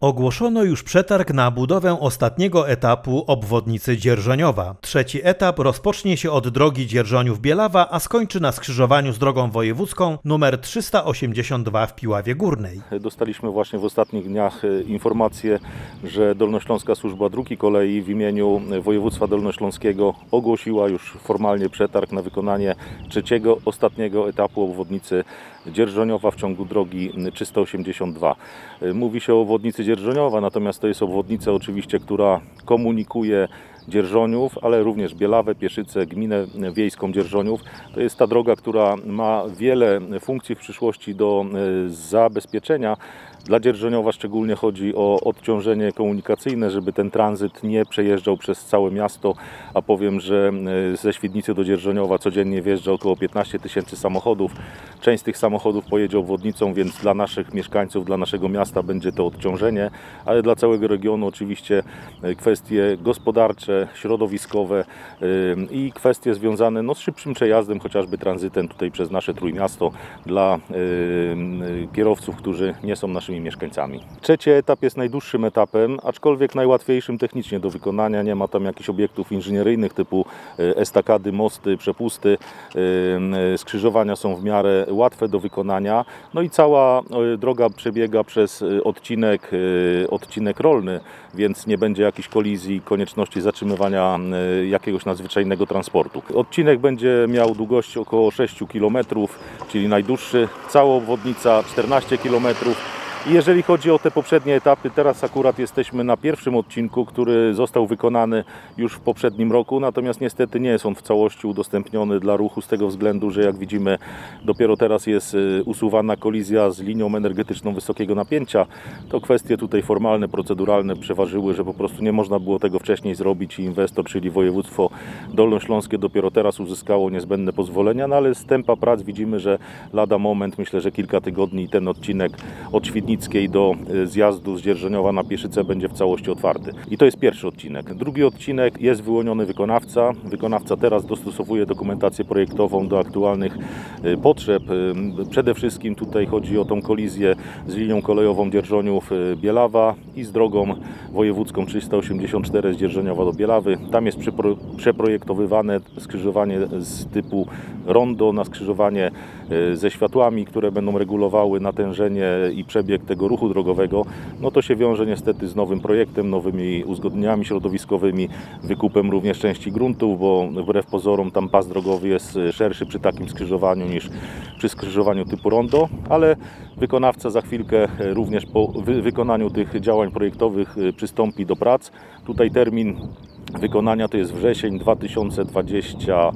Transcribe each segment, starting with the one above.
Ogłoszono już przetarg na budowę ostatniego etapu obwodnicy Dzierżoniowa. Trzeci etap rozpocznie się od drogi Dzierżoniów-Bielawa, a skończy na skrzyżowaniu z drogą wojewódzką nr 382 w Piławie Górnej. Dostaliśmy właśnie w ostatnich dniach e, informację, że Dolnośląska Służba Dróg i Kolei w imieniu województwa dolnośląskiego ogłosiła już formalnie przetarg na wykonanie trzeciego, ostatniego etapu obwodnicy Dzierżoniowa w ciągu drogi 382. E, Mówi się o obwodnicy Dzierżoniowa, natomiast to jest obwodnica oczywiście, która komunikuje Dzierżoniów, ale również Bielawę, Pieszyce, gminę wiejską Dzierżoniów. To jest ta droga, która ma wiele funkcji w przyszłości do e, zabezpieczenia. Dla Dzierżoniowa szczególnie chodzi o odciążenie komunikacyjne, żeby ten tranzyt nie przejeżdżał przez całe miasto, a powiem, że e, ze Świdnicy do Dzierżoniowa codziennie wjeżdża około 15 tysięcy samochodów. Część z tych samochodów pojedzie obwodnicą, więc dla naszych mieszkańców, dla naszego miasta będzie to odciążenie, ale dla całego regionu oczywiście e, kwestie gospodarcze, środowiskowe e, i kwestie związane no, z szybszym przejazdem, chociażby tranzytem tutaj przez nasze Trójmiasto dla kierowców, którzy nie są naszymi mieszkańcami. Trzeci etap jest najdłuższym etapem, aczkolwiek najłatwiejszym technicznie do wykonania. Nie ma tam jakichś obiektów inżynieryjnych typu e, estakady, mosty, przepusty. E, skrzyżowania są w miarę łatwe do wykonania. No i cała e, droga przebiega przez odcinek, odcinek rolny, więc nie będzie jakichś kolizji, konieczności zatrzymywania jakiegoś nadzwyczajnego transportu. Odcinek będzie miał długość około 6 km, czyli najdłuższy. Cała obwodnica 14 km. Jeżeli chodzi o te poprzednie etapy, teraz akurat jesteśmy na pierwszym odcinku, który został wykonany już w poprzednim roku, natomiast niestety nie jest on w całości udostępniony dla ruchu z tego względu, że jak widzimy dopiero teraz jest y, usuwana kolizja z linią energetyczną wysokiego napięcia. To kwestie tutaj formalne, proceduralne przeważyły, że po prostu nie można było tego wcześniej zrobić i inwestor, czyli województwo dolnośląskie dopiero teraz uzyskało niezbędne pozwolenia, no ale z tempa prac widzimy, że lada moment, myślę, że kilka tygodni ten odcinek od Świdnicy do e, zjazdu z na Pieszyce będzie w całości otwarty. I to jest pierwszy odcinek. Drugi odcinek jest wyłoniony wykonawca. Wykonawca teraz dostosowuje dokumentację projektową do aktualnych e, potrzeb. E, przede wszystkim tutaj chodzi o tą kolizję z linią kolejową Dzierżoniów-Bielawa i z drogą wojewódzką 384 z Dzierżoniowa do Bielawy. Tam jest przeprojektowywane skrzyżowanie z typu rondo na skrzyżowanie ze światłami, które będą regulowały natężenie i przebieg tego ruchu drogowego, no to się wiąże niestety z nowym projektem, nowymi uzgodnieniami środowiskowymi, wykupem również części gruntów, bo wbrew pozorom tam pas drogowy jest szerszy przy takim skrzyżowaniu niż przy skrzyżowaniu typu rondo, ale wykonawca za chwilkę również po wykonaniu tych działań projektowych przystąpi do prac. Tutaj termin wykonania to jest wrzesień 2020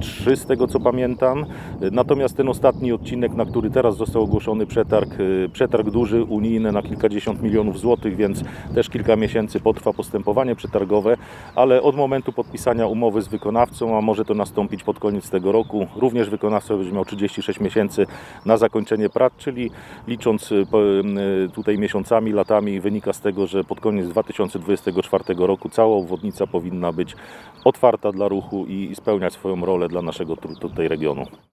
3 z tego co pamiętam. Natomiast ten ostatni odcinek, na który teraz został ogłoszony przetarg, y, przetarg duży, unijny na kilkadziesiąt milionów złotych, więc też kilka miesięcy potrwa postępowanie przetargowe, ale od momentu podpisania umowy z wykonawcą, a może to nastąpić pod koniec tego roku, również wykonawca będzie miał 36 miesięcy na zakończenie prac, czyli licząc y, y, tutaj miesiącami, latami, wynika z tego, że pod koniec 2024 roku cała obwodnica powinna być otwarta dla ruchu i spełniać rolę dla naszego tutaj regionu.